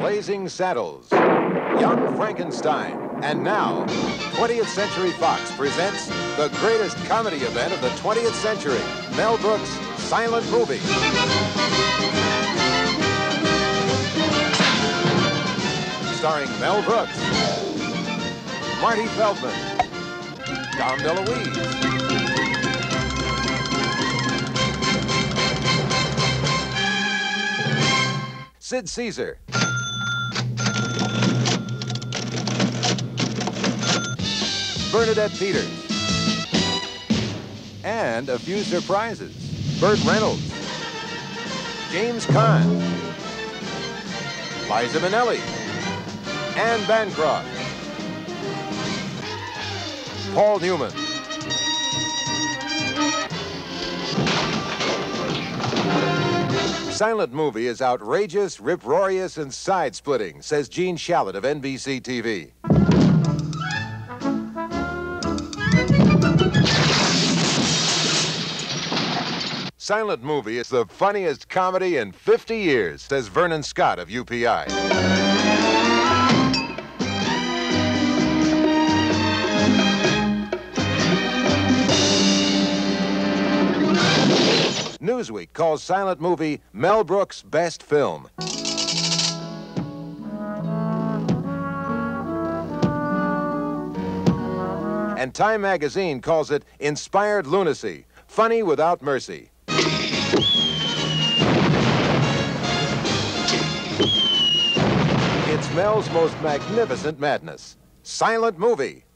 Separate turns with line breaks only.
Blazing Saddles, Young Frankenstein, and now 20th Century Fox presents the greatest comedy event of the 20th century, Mel Brooks' silent movie. Starring Mel Brooks, Marty Feldman, Dom DeLuise, Sid Caesar. Bernadette Peters. And a few surprises. Burt Reynolds. James Caan. Liza Minnelli. Anne Bancroft. Paul Newman. Silent movie is outrageous, rip-roarious, and side-splitting, says Gene Shalit of NBC TV. Silent Movie is the funniest comedy in 50 years, says Vernon Scott of UPI. Newsweek calls Silent Movie Mel Brooks' best film. And Time Magazine calls it inspired lunacy, funny without mercy. Mel's most magnificent madness. Silent Movie.